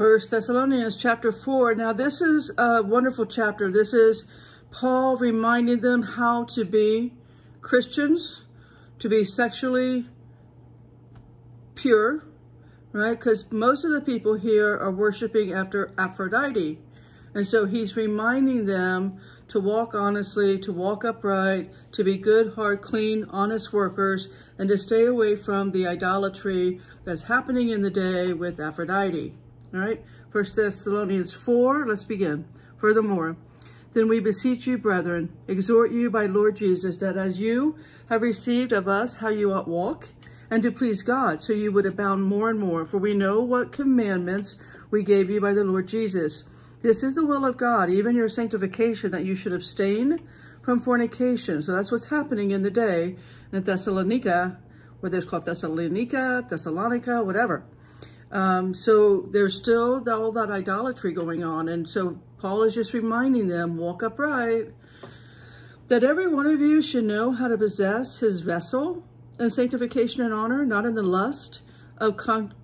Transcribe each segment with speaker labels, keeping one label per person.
Speaker 1: First Thessalonians chapter 4. Now, this is a wonderful chapter. This is Paul reminding them how to be Christians, to be sexually pure, right? Because most of the people here are worshiping after Aphrodite. And so he's reminding them to walk honestly, to walk upright, to be good, hard, clean, honest workers, and to stay away from the idolatry that's happening in the day with Aphrodite. All right, First Thessalonians 4, let's begin. Furthermore, then we beseech you, brethren, exhort you by Lord Jesus, that as you have received of us how you ought walk, and to please God, so you would abound more and more. For we know what commandments we gave you by the Lord Jesus. This is the will of God, even your sanctification, that you should abstain from fornication. So that's what's happening in the day in Thessalonica, whether it's called Thessalonica, Thessalonica, whatever. Um, so there's still all that idolatry going on. And so Paul is just reminding them, walk upright, that every one of you should know how to possess his vessel in sanctification and honor, not in the lust of con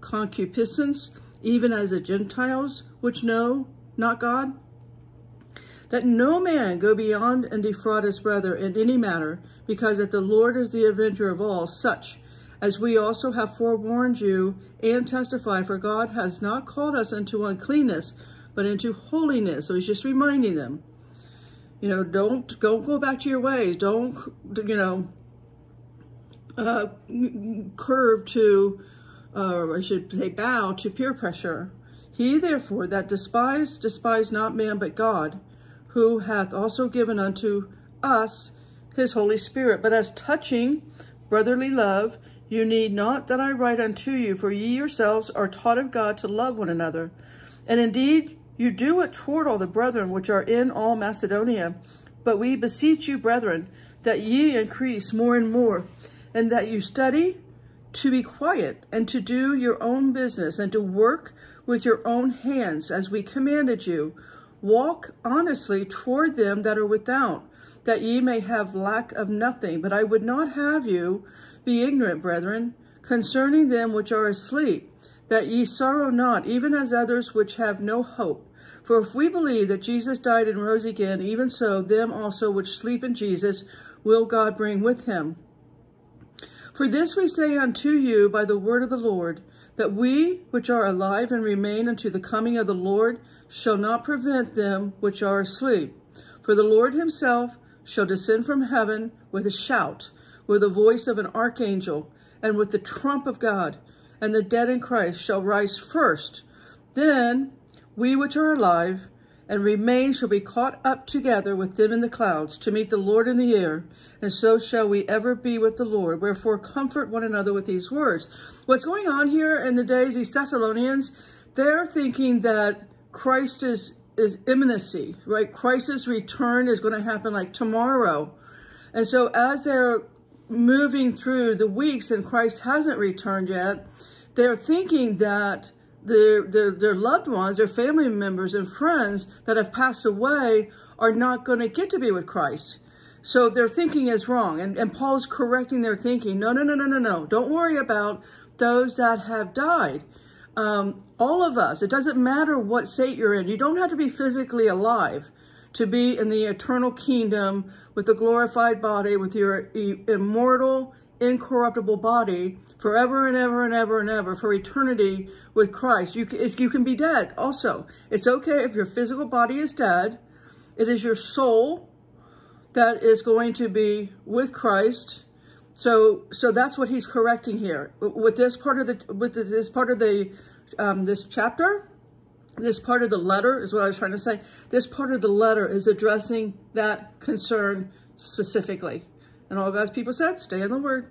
Speaker 1: concupiscence, even as the Gentiles, which know not God. That no man go beyond and defraud his brother in any matter, because that the Lord is the avenger of all such, as we also have forewarned you and testify, for God has not called us into uncleanness, but into holiness. So he's just reminding them, you know, don't, don't go back to your ways. Don't, you know, uh, curve to, uh, I should say bow to peer pressure. He therefore that despised, despise not man but God, who hath also given unto us his Holy Spirit. But as touching brotherly love, you need not that I write unto you, for ye yourselves are taught of God to love one another. And indeed, you do it toward all the brethren which are in all Macedonia. But we beseech you, brethren, that ye increase more and more, and that you study to be quiet, and to do your own business, and to work with your own hands, as we commanded you. Walk honestly toward them that are without, that ye may have lack of nothing. But I would not have you be ignorant, brethren, concerning them which are asleep, that ye sorrow not, even as others which have no hope. For if we believe that Jesus died and rose again, even so them also which sleep in Jesus will God bring with him. For this we say unto you by the word of the Lord, that we which are alive and remain unto the coming of the Lord shall not prevent them which are asleep. For the Lord himself shall descend from heaven with a shout, with the voice of an archangel, and with the trump of God, and the dead in Christ shall rise first. Then we which are alive and remain shall be caught up together with them in the clouds to meet the Lord in the air, and so shall we ever be with the Lord. Wherefore comfort one another with these words. What's going on here in the days, these Thessalonians, they're thinking that Christ is, is imminency, right? Christ's return is going to happen like tomorrow. And so as they're moving through the weeks and Christ hasn't returned yet, they're thinking that their, their, their loved ones, their family members and friends that have passed away are not going to get to be with Christ. So their thinking is wrong. And, and Paul's correcting their thinking. No, no, no, no, no, no. Don't worry about those that have died. Um, all of us, it doesn't matter what state you're in. You don't have to be physically alive to be in the eternal kingdom with the glorified body, with your immortal incorruptible body forever and ever and ever and ever for eternity with Christ. You can, you can be dead also. It's okay if your physical body is dead. It is your soul that is going to be with Christ. So, so that's what he's correcting here with this part of the, with this part of the, um, this chapter, this part of the letter is what I was trying to say. This part of the letter is addressing that concern specifically. And all God's people said, stay in the word.